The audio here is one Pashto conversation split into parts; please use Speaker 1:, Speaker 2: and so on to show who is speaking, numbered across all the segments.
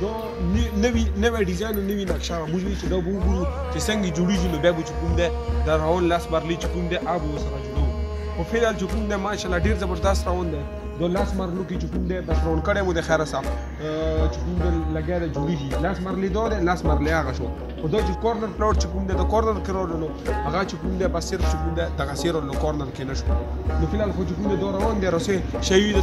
Speaker 1: دا نوی نوی ډیزاین او نوی نقشه هغه موږ چې دا به وګورو چې څنګه جوړیږي نو بیا به چې کوم دی د راول لاس برلې چې کوم دی هغه به سره جوړو خو فی الحال چې کوم دی ماشاءالله ډېر زبردست راون دی د لاس مرلو کې چې کوم دی بس راون کړی مو د خیره صاحب چې کوم دی لګیا دی جوړیږي لاس مرلې دا دی لاس مرلې هغه شو خو دا چې کورنر پلاټ چې کوم دی د کورنر کې راولو هغه چې کوم دی بس صرف چې کوم دی دغه سیر له کورنر کې نشو نو فی الحال خو چې کوم دی دا روان دی رسې شوی دی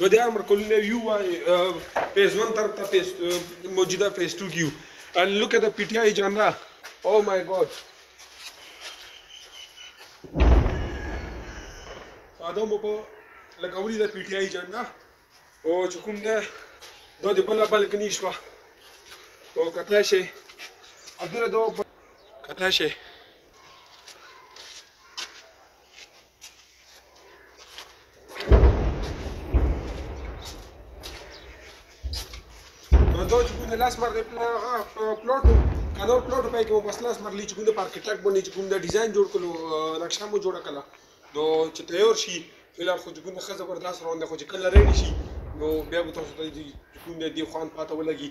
Speaker 1: نو د امر کول نه
Speaker 2: یو
Speaker 1: فیز 1 طرف ته فیز موجوده فیز 2 کیو and look at the PTI genre oh my god دا مو په لکه ولې د PTI genre او چې کوم ده دا د بل بلکنی شو او کته شي اګره دا کته شي دا چې کوم د لاس مر دی پلاټ کلر پلاټ پای کې بس لاس مر لیچ کوم د پارکټک باندې چې کوم د ډیزاین جوړ کړو نقشه مو جوړ کړه نو چې تیار شي فلر خو چې کوم ښه زبردست روان دی خو چې کله ریډي شي نو بیا به تاسو ته کوم د دې خوان پاته ولګي